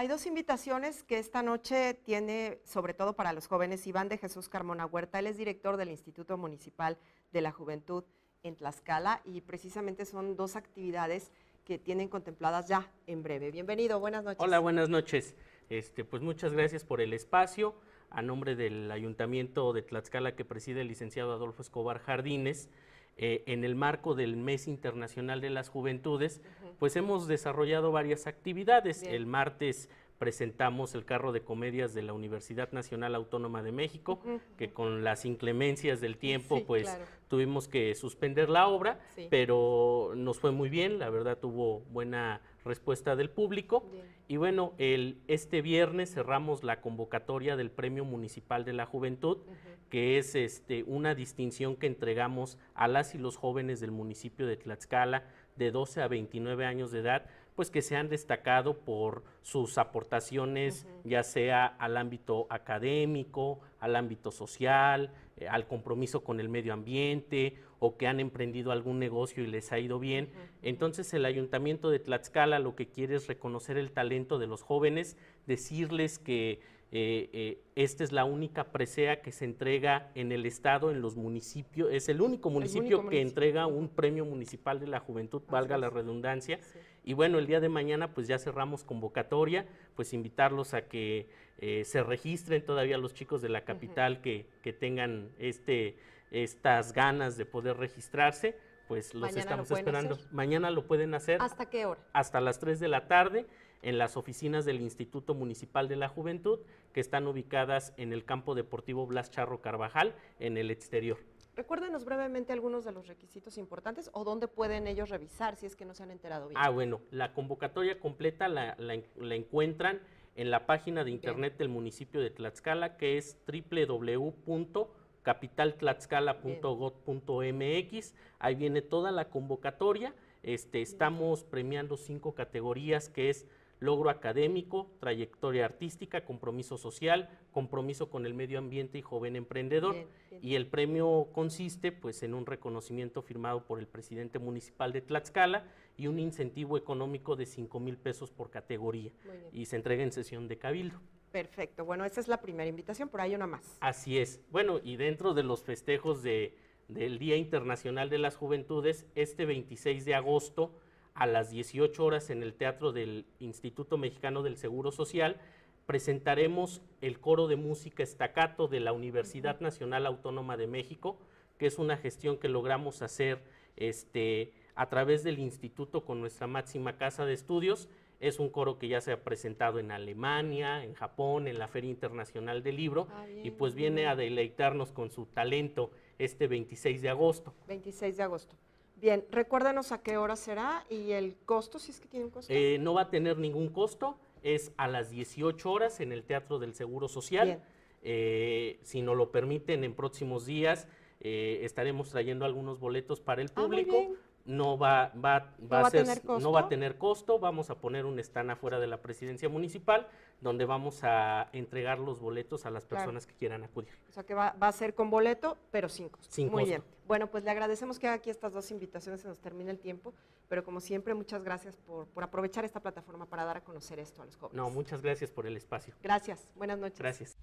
Hay dos invitaciones que esta noche tiene, sobre todo para los jóvenes, Iván de Jesús Carmona Huerta. Él es director del Instituto Municipal de la Juventud en Tlaxcala y precisamente son dos actividades que tienen contempladas ya en breve. Bienvenido, buenas noches. Hola, buenas noches. Este, pues muchas gracias por el espacio. A nombre del Ayuntamiento de Tlaxcala que preside el licenciado Adolfo Escobar Jardines, eh, en el marco del Mes Internacional de las Juventudes, pues hemos desarrollado varias actividades. El martes presentamos el carro de comedias de la Universidad Nacional Autónoma de México, que con las inclemencias del tiempo, pues tuvimos que suspender la obra, pero nos fue muy bien, la verdad tuvo buena respuesta del público. Y bueno, el, este viernes cerramos la convocatoria del Premio Municipal de la Juventud, que es este, una distinción que entregamos a las y los jóvenes del municipio de Tlaxcala de 12 a 29 años de edad pues que se han destacado por sus aportaciones, ya sea al ámbito académico, al ámbito social, eh, al compromiso con el medio ambiente o que han emprendido algún negocio y les ha ido bien. Entonces el ayuntamiento de Tlaxcala lo que quiere es reconocer el talento de los jóvenes, decirles que eh, eh, esta es la única presea que se entrega en el estado, en los municipios, es el único municipio que entrega un premio municipal de la juventud, valga la redundancia. Y bueno, el día de mañana pues ya cerramos convocatoria, pues invitarlos a que eh, se registren todavía los chicos de la capital que, que, tengan este, estas ganas de poder registrarse, pues los estamos esperando. Mañana lo pueden hacer. ¿Hasta qué hora? Hasta las 3 de la tarde en las oficinas del Instituto Municipal de la Juventud, que están ubicadas en el campo deportivo Blas Charro Carvajal, en el exterior. Recuérdenos brevemente algunos de los requisitos importantes o dónde pueden ellos revisar si es que no se han enterado bien. Ah, bueno, la convocatoria completa la, encuentran en la página de internet del municipio de Tlaxcala, que es www.capitaltlaxcala.gov.mx. Ahí viene toda la convocatoria. Este, estamos premiando cinco categorías, que es logro académico, trayectoria artística, compromiso social, compromiso con el medio ambiente y joven emprendedor. Y el premio consiste pues en un reconocimiento firmado por el presidente municipal de Tlaxcala y un incentivo económico de 5 mil pesos por categoría. Y se entrega en sesión de cabildo. Perfecto. Bueno, esa es la primera invitación, por ahí una más. Así es. Bueno, y dentro de los festejos de, del Día Internacional de las Juventudes, este 26 de agosto, a las 18 horas en el Teatro del Instituto Mexicano del Seguro Social. Presentaremos el coro de música estacato de la Universidad Nacional Autónoma de México, que es una gestión que logramos hacer este, a través del instituto con nuestra máxima casa de estudios. Es un coro que ya se ha presentado en Alemania, en Japón, en la Feria Internacional del Libro, ah, y pues viene a deleitarnos con su talento este 26 de agosto. 26 de agosto. Bien, recuérdanos a qué hora será y el costo, si es que tiene un costo. Eh, no va a tener ningún costo, es a las 18 horas en el Teatro del Seguro Social. Eh, si nos lo permiten, en próximos días eh, estaremos trayendo algunos boletos para el ah, público no va, va, va, a, tener costo? no va a tener costo, vamos a poner un stand afuera de la presidencia municipal donde vamos a entregar los boletos a las personas que quieran acudir. O sea que va, a ser con boleto, pero sin costo. Muy bien. Bueno, pues le agradecemos que haga aquí estas dos invitaciones, se nos termina el tiempo, pero como siempre, muchas gracias por, por aprovechar esta plataforma para dar a conocer esto a los jóvenes. No, muchas gracias por el espacio. Gracias, buenas noches. Gracias.